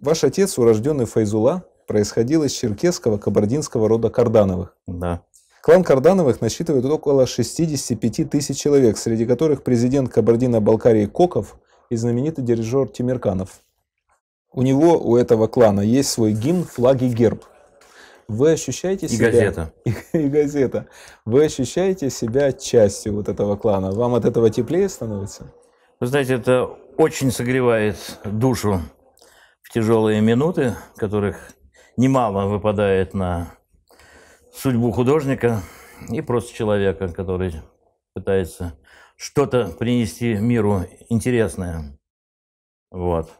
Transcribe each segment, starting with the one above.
Ваш отец, урожденный Файзула, происходил из черкесского кабардинского рода Кардановых. Да. Клан Кардановых насчитывает около 65 тысяч человек, среди которых президент Кабардино-Балкарии Коков и знаменитый дирижер Тимирканов. У него, у этого клана, есть свой гимн, флаг и герб. Вы ощущаете И себя... газета. И, и газета. Вы ощущаете себя частью вот этого клана? Вам от этого теплее становится? Вы знаете, это очень согревает душу тяжелые минуты, которых немало выпадает на судьбу художника и просто человека, который пытается что-то принести миру интересное. Вот.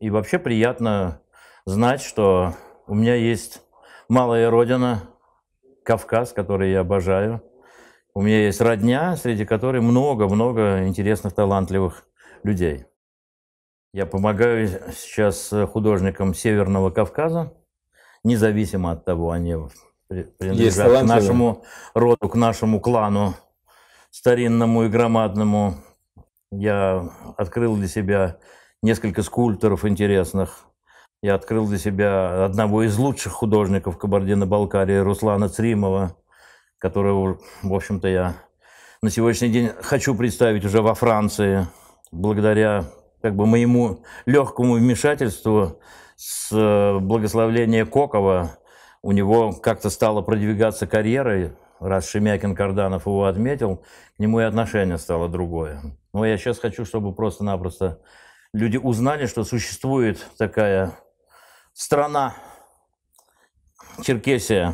И вообще приятно знать, что у меня есть малая родина, Кавказ, который я обожаю. У меня есть родня, среди которой много-много интересных, талантливых людей. Я помогаю сейчас художникам Северного Кавказа, независимо от того, они при- принадлежат к нашему роду, к нашему клану старинному и громадному. Я открыл для себя несколько скульпторов интересных. Я открыл для себя одного из лучших художников Кабардино-Балкарии, Руслана Цримова, которого, в общем-то, я на сегодняшний день хочу представить уже во Франции, благодаря как бы моему легкому вмешательству с э, благословления Кокова у него как-то стала продвигаться карьера, раз Шемякин Карданов его отметил, к нему и отношение стало другое. Но я сейчас хочу, чтобы просто-напросто люди узнали, что существует такая страна, Черкесия,